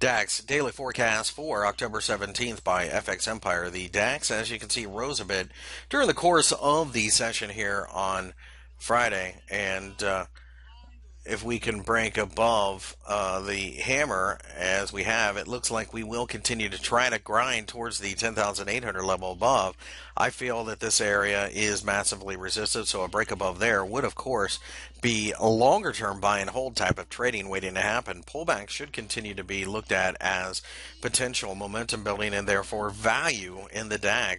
DAX daily forecast for October 17th by FX Empire. The DAX, as you can see, rose a bit during the course of the session here on Friday. And uh, if we can break above uh, the hammer as we have, it looks like we will continue to try to grind towards the 10,800 level above. I feel that this area is massively resisted, so a break above there would, of course, be a longer term buy and hold type of trading waiting to happen. Pullback should continue to be looked at as potential momentum building and therefore value in the DAX.